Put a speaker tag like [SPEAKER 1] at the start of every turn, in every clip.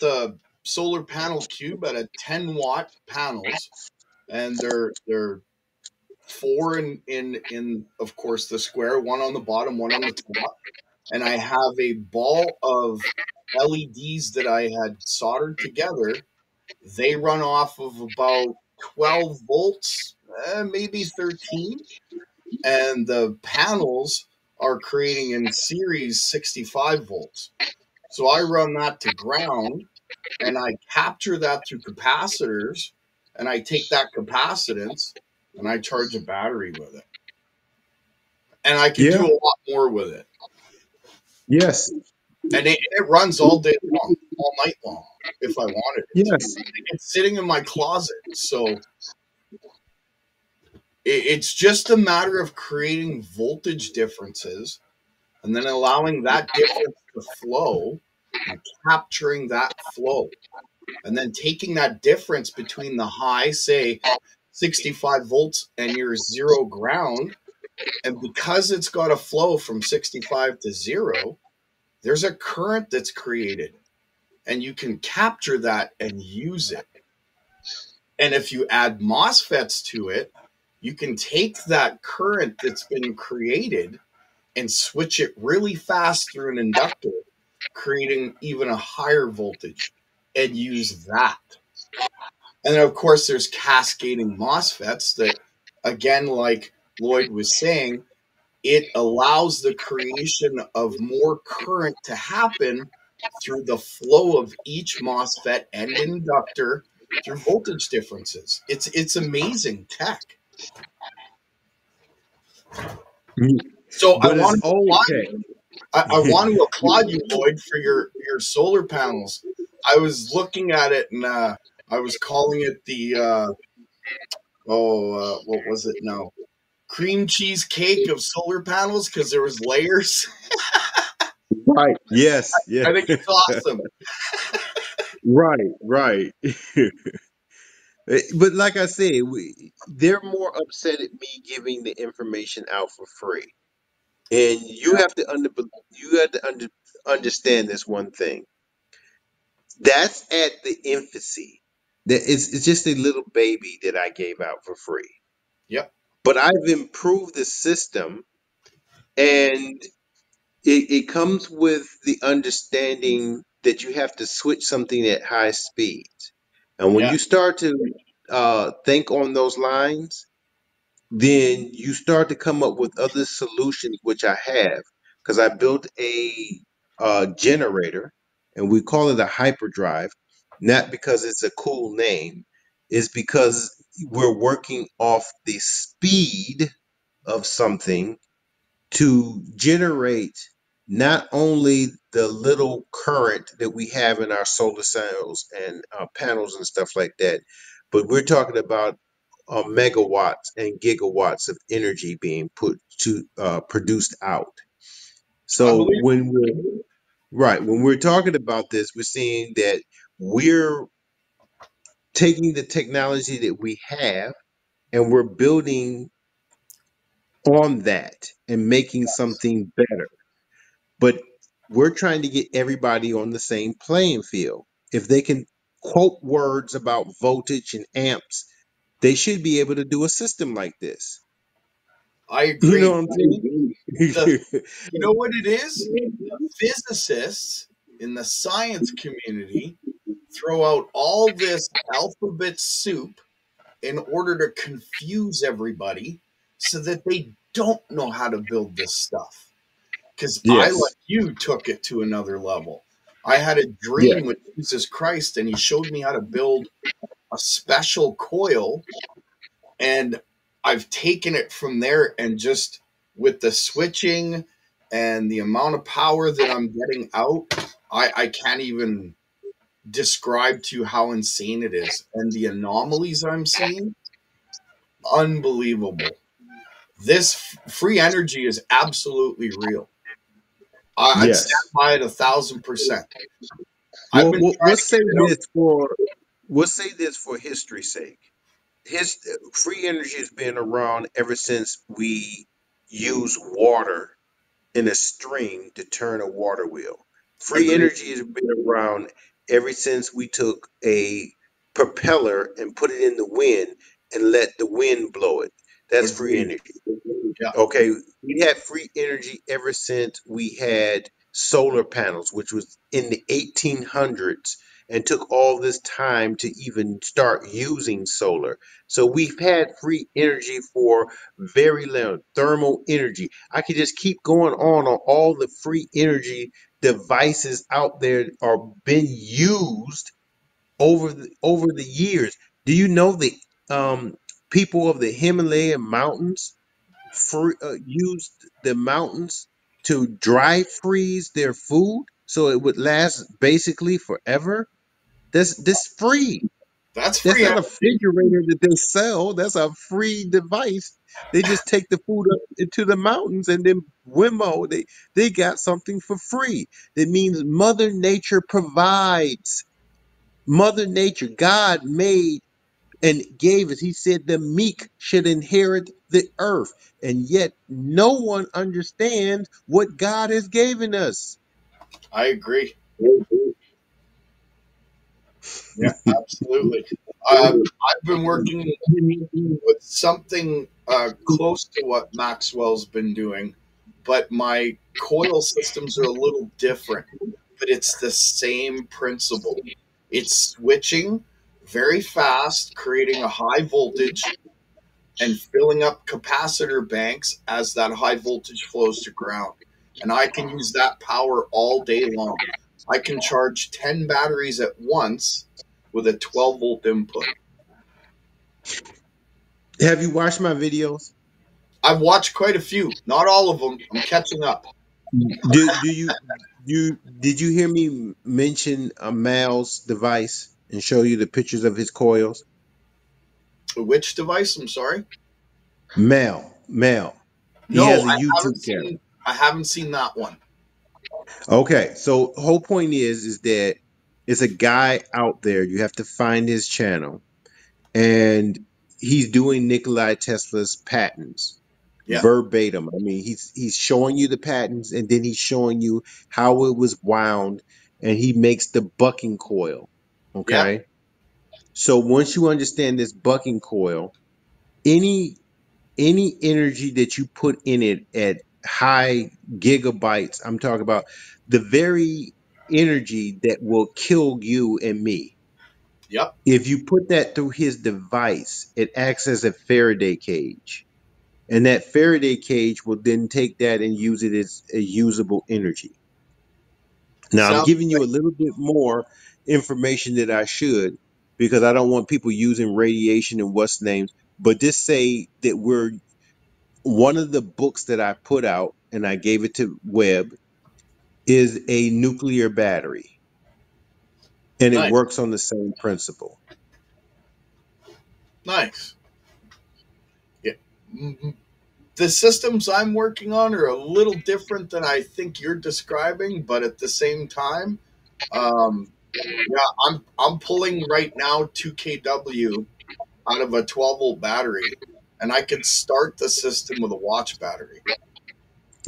[SPEAKER 1] the solar panel cube at a 10 watt panels, and they're they're four in in in of course the square, one on the bottom, one on the top, and I have a ball of LEDs that I had soldered together. They run off of about 12 volts, eh, maybe 13, and the panels are creating in series 65 volts. So I run that to ground and I capture that through capacitors and I take that capacitance and I charge a battery with it. And I can
[SPEAKER 2] Yeah.
[SPEAKER 1] do a lot more with it.
[SPEAKER 2] Yes.
[SPEAKER 1] And it, it runs all day long, all night long, if I wanted it.
[SPEAKER 2] Yes.
[SPEAKER 1] It's sitting in my closet. So it, it's just a matter of creating voltage differences and then allowing that difference to flow and capturing that flow. And then taking that difference between the high, say 65 volts, and your zero ground. And because it's got a flow from 65 to zero, there's a current that's created. And you can capture that and use it. And if you add MOSFETs to it, you can take that current that's been created and switch it really fast through an inductor, creating even a higher voltage, and use that. And then, of course, there's cascading MOSFETs that, again, like Lloyd was saying, it allows the creation of more current to happen through the flow of each MOSFET and inductor through voltage differences. It's it's amazing tech.
[SPEAKER 2] Mm.
[SPEAKER 1] So I want to
[SPEAKER 2] okay.
[SPEAKER 1] I, I want to applaud you, Lloyd, for your your solar panels. I was looking at it and uh, I was calling it the uh, oh uh, what was it now? Cream cheese cake of solar panels because there was layers.
[SPEAKER 2] Right. Yes. Yeah.
[SPEAKER 1] I think it's awesome.
[SPEAKER 2] Right. Right. Eh, But like I said, we, they're more upset at me giving the information out for free. And you have to under you have to under, understand this one thing. That's at the infancy. That it's, it's just a little baby that I gave out for free.
[SPEAKER 1] Yep.
[SPEAKER 2] But I've improved the system, and it, it comes with the understanding that you have to switch something at high speeds. And when
[SPEAKER 1] Yeah.
[SPEAKER 2] you start to uh, think on those lines, then you start to come up with other solutions, which I have, because I built a uh, generator, and we call it a hyperdrive, not because it's a cool name, it's because we're working off the speed of something to generate not only the little current that we have in our solar cells and uh, panels and stuff like that, but we're talking about uh, megawatts and gigawatts of energy being put to uh, produced out. So when we're right, when we're talking about this, we're seeing that we're taking the technology that we have and we're building on that and making something better. But we're trying to get everybody on the same playing field. If they can quote words about voltage and amps, they should be able to do a system like this.
[SPEAKER 1] I
[SPEAKER 2] You
[SPEAKER 1] agree.
[SPEAKER 2] know what I'm saying?
[SPEAKER 1] You know what it is? Physicists in the science community throw out all this alphabet soup in order to confuse everybody so that they don't know how to build this stuff. Because I, like you, took it to another level. I had a
[SPEAKER 2] Yeah.
[SPEAKER 1] dream with Jesus Christ, and he showed me how to build a special coil and I've taken it from there and just with the switching and the amount of power that I'm getting out, I, I can't even describe to you how insane it is. And the anomalies I'm seeing, unbelievable. This free energy is absolutely real. I, I'd
[SPEAKER 2] Yes.
[SPEAKER 1] stand by it a thousand percent.
[SPEAKER 2] Well, we'll,
[SPEAKER 1] to
[SPEAKER 2] say
[SPEAKER 1] get it out.
[SPEAKER 2] this for we'll say this for history's sake. His free energy has been around ever since we use water in a stream to turn a water wheel. Free
[SPEAKER 1] Agreed.
[SPEAKER 2] energy has been around ever since we took a propeller and put it in the wind and let the wind blow it. That's free energy.
[SPEAKER 1] Yeah.
[SPEAKER 2] Okay, we had free energy ever since we had solar panels, which was in the 1800s and took all this time to even start using solar. So we've had free energy for very long. Thermal energy. I could just keep going on on all the free energy devices out there are been used over the over the years. Do you know the um, people of the Himalayan mountains free, uh, used the mountains to dry freeze their food so it would last basically forever? That's this free.
[SPEAKER 1] That's free.
[SPEAKER 2] That's not a refrigerator that they sell. That's a free device. They just take the food up into the mountains and then Wimmo, they they got something for free. That means Mother Nature provides. Mother Nature, God made and gave us. He said the meek should inherit the earth. And yet no one understands what God has given us.
[SPEAKER 1] I agree. Yeah, absolutely. Um, I've been working with something uh, close to what Maxwell's been doing, but my coil systems are a little different. But it's the same principle. It's switching very fast, creating a high voltage, and filling up capacitor banks as that high voltage flows to ground. And I can use that power all day long. I can charge 10 batteries at once with a 12 volt input.
[SPEAKER 2] Have you watched my videos?
[SPEAKER 1] I've watched quite a few, not all of them. I'm catching up.
[SPEAKER 2] Do, do you you did you hear me mention a Mal's device and show you the pictures of his coils?
[SPEAKER 1] Which device? I'm sorry.
[SPEAKER 2] Mal, Mal. He
[SPEAKER 1] No,
[SPEAKER 2] has a
[SPEAKER 1] I
[SPEAKER 2] YouTube
[SPEAKER 1] haven't
[SPEAKER 2] channel.
[SPEAKER 1] seen. I haven't seen that one.
[SPEAKER 2] Okay, so whole point is is that it's a guy out there. You have to find his channel, and he's doing Nikolai Tesla's patents
[SPEAKER 1] Yeah.
[SPEAKER 2] verbatim. I mean, he's he's showing you the patents, and then he's showing you how it was wound, and he makes the bucking coil. Okay, so once you understand this bucking coil, any any energy that you put in it at high gigabytes, I'm talking about the very energy that will kill you and me.
[SPEAKER 1] Yep.
[SPEAKER 2] If you put that through his device, it acts as a Faraday cage. And that Faraday cage will then take that and use it as a usable energy. Now, I'm giving you a little bit more information that I should because I don't want people using radiation and what's names, but just say that we're one of the books that I put out and I gave it to Webb is a nuclear battery. And it
[SPEAKER 1] Nice.
[SPEAKER 2] works on the same principle.
[SPEAKER 1] Nice. Yeah. Mhm. The systems I'm working on are a little different than I think you're describing, but at the same time, um, yeah, I'm I'm pulling right now 2 kW out of a 12 volt battery, and I can start the system with a watch battery.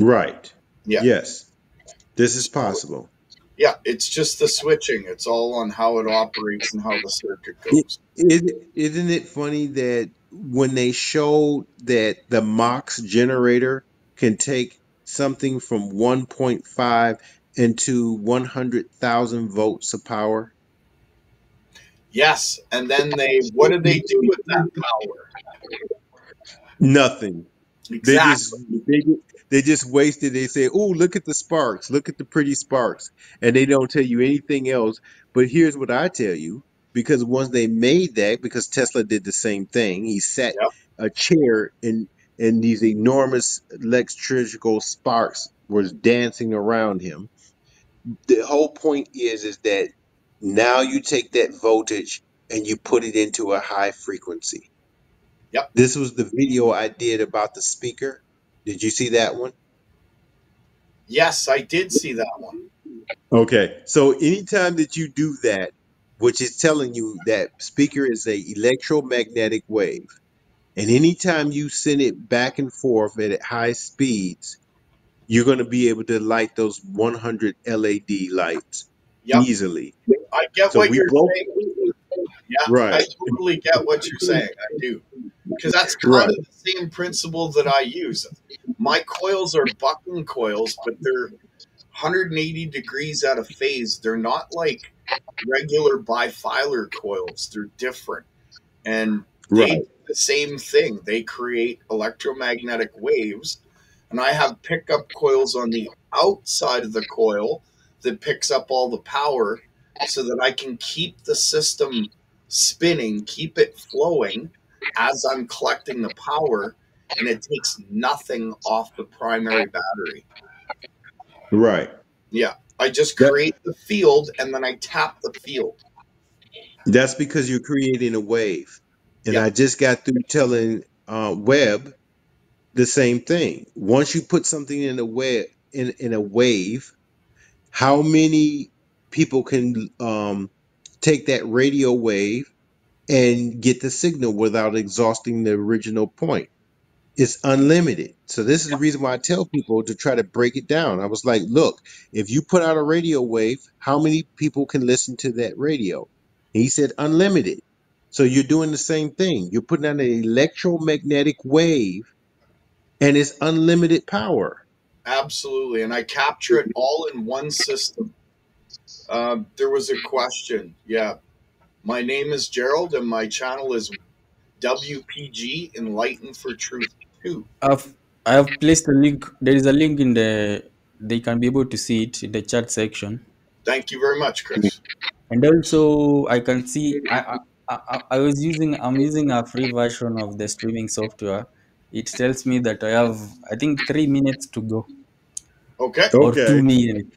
[SPEAKER 2] Right.
[SPEAKER 1] Yeah.
[SPEAKER 2] Yes. This is possible.
[SPEAKER 1] Yeah, it's just the switching. It's all on how it operates and how the circuit goes.
[SPEAKER 2] Is, isn't it funny that when they showed that the Marx generator can take something from 1.5 into 100,000 volts of power?
[SPEAKER 1] Yes, and then they what do they do with that power?
[SPEAKER 2] Nothing. They
[SPEAKER 1] Exactly.
[SPEAKER 2] just they, they just wasted. They say, "Oh, look at the sparks. Look at the pretty sparks," and they don't tell you anything else. But here's what I tell you: because once they made that, because Tesla did the same thing, he sat
[SPEAKER 1] Yep.
[SPEAKER 2] a chair and and these enormous electrical sparks was dancing around him. The whole point is is that now you take that voltage and you put it into a high frequency.
[SPEAKER 1] Yep.
[SPEAKER 2] This was the video I did about the speaker. Did you see that one?
[SPEAKER 1] Yes, I did see that one.
[SPEAKER 2] Okay. So anytime that you do that, which is telling you that speaker is a electromagnetic wave, and anytime you send it back and forth at high speeds, you're going to be able to light those 100 LED lights
[SPEAKER 1] Yep.
[SPEAKER 2] easily.
[SPEAKER 1] I get
[SPEAKER 2] So
[SPEAKER 1] what you're saying. Yeah,
[SPEAKER 2] right.
[SPEAKER 1] I totally get what you're saying. I do. Because that's kind
[SPEAKER 2] Right.
[SPEAKER 1] of the same principle that I use. My coils are bucking coils, but they're 180 degrees out of phase. They're not like regular bifilar coils. They're different. And they
[SPEAKER 2] Right.
[SPEAKER 1] do the same thing. They create electromagnetic waves. And I have pickup coils on the outside of the coil that picks up all the power so that I can keep the system spinning, keep it flowing as I'm collecting the power, and it takes nothing off the primary battery.
[SPEAKER 2] Right.
[SPEAKER 1] I just
[SPEAKER 2] Yep.
[SPEAKER 1] create the field and then I tap the field.
[SPEAKER 2] That's because you're creating a wave. And
[SPEAKER 1] Yeah.
[SPEAKER 2] I just got through telling uh, Webb the same thing. Once you put something in a wave, in, in a wave, how many people can um, take that radio wave and get the signal without exhausting the original point? It's unlimited. So this is the reason why I tell people to try to break it down. I was like, look, if you put out a radio wave, how many people can listen to that radio? And he said unlimited. So you're doing the same thing. You're putting out an electromagnetic wave and it's unlimited power.
[SPEAKER 1] Absolutely. And I capture it all in one system. Um, there was a question. Yeah. My name is Gerald and my channel is WPG Enlightened for Truth 2.
[SPEAKER 3] I've I have placed a link. There is a link in the. They can be able to see it in the chat section,
[SPEAKER 1] Thank you very much, Chris.
[SPEAKER 3] and also I can see. I I, I, I was using. I'm using a free version of the streaming software. It tells me that I have. I think three minutes to go,
[SPEAKER 1] Okay.
[SPEAKER 3] or two minutes.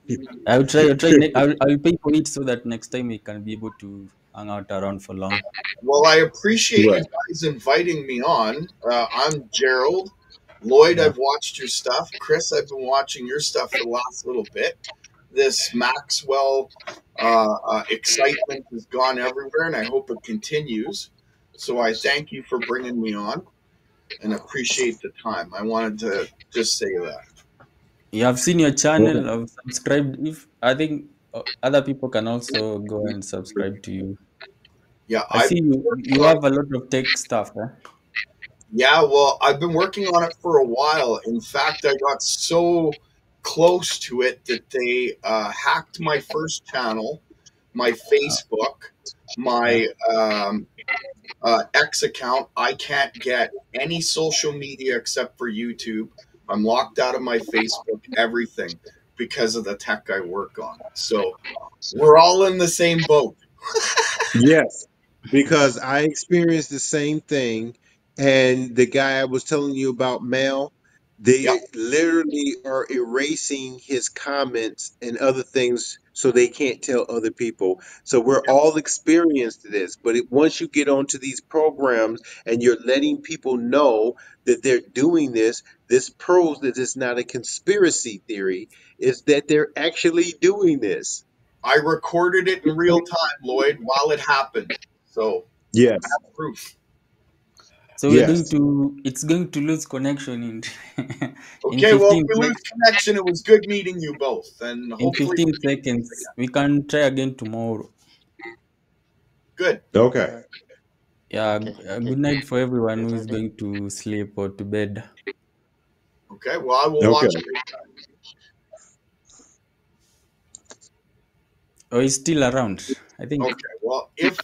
[SPEAKER 3] I'll try. I'll try. I'll, I'll pay for it so that next time we can be able to hang out around for long.
[SPEAKER 1] Well, I appreciate
[SPEAKER 2] Right.
[SPEAKER 1] you guys inviting me on. Uh, I'm Gerald. Lloyd, I've watched your stuff. Chris, I've been watching your stuff for the last little bit. This Maxwell uh, uh, excitement has gone everywhere, and I hope it continues. So I thank you for bringing me on and appreciate the time. I wanted to just say that.
[SPEAKER 3] You have seen your channel. I've subscribed. If I think other people can also go and subscribe to you.
[SPEAKER 1] Yeah,
[SPEAKER 3] I
[SPEAKER 1] I
[SPEAKER 3] see you. You have a lot of tech stuff. Huh?
[SPEAKER 1] Yeah, well, I've been working on it for a while. In fact, I got so close to it that they uh, hacked my first channel, my Facebook, my um, uh, X account. I can't get any social media except for YouTube. I'm locked out of my Facebook, everything, because of the tech I work on. So we're all in the same boat.
[SPEAKER 2] Yes, because I experienced the same thing. And the guy I was telling you about, Mel, they
[SPEAKER 1] Yep.
[SPEAKER 2] literally are erasing his comments and other things so they can't tell other people. So we're all experienced this. But it, once you get onto these programs and you're letting people know that they're doing this, this proves that it's not a conspiracy theory. It's that they're actually doing this.
[SPEAKER 1] I recorded it in real time, Lloyd, while it happened. So
[SPEAKER 2] Yes.
[SPEAKER 1] proof.
[SPEAKER 3] So we're going to. It's going to lose connection in. in
[SPEAKER 1] Okay, well, if we lose connection, it was good meeting you both, and
[SPEAKER 3] in
[SPEAKER 1] hopefully,
[SPEAKER 3] 15 seconds. We can try again tomorrow.
[SPEAKER 1] good.
[SPEAKER 2] Okay.
[SPEAKER 3] Yeah. g- uh, Good night for everyone who is going to sleep or to bed.
[SPEAKER 1] Okay, well, I will watch.
[SPEAKER 2] Okay.
[SPEAKER 1] it.
[SPEAKER 3] Oh, or is still around. I think.
[SPEAKER 1] Okay, well, if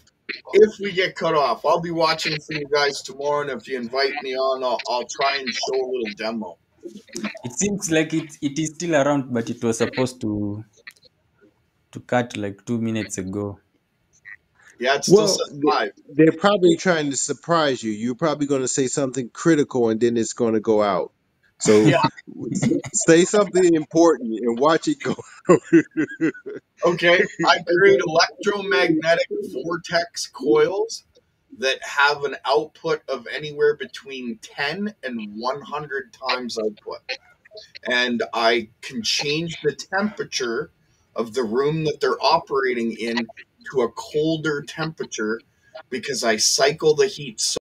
[SPEAKER 1] if we get cut off, I'll be watching for you guys tomorrow, and if you invite me on, I'll, I'll try and show a little demo.
[SPEAKER 3] It seems like it. It is still around, but it was supposed to. To cut like two minutes ago.
[SPEAKER 1] Yeah, it still
[SPEAKER 2] Well,
[SPEAKER 1] says
[SPEAKER 2] th-
[SPEAKER 1] live.
[SPEAKER 2] they're probably trying to surprise you. You're probably going to say something critical and then it's going to go out. So
[SPEAKER 1] Yeah.
[SPEAKER 2] say something important and watch it go.
[SPEAKER 1] Okay, I create electromagnetic vortex coils that have an output of anywhere between 10 and 100 times output. And I can change the temperature of the room that they're operating in to a colder temperature because I cycle the heat so